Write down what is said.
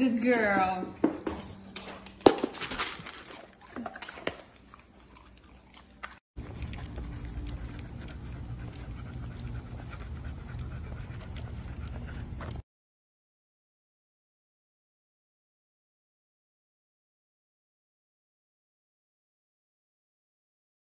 Good girl.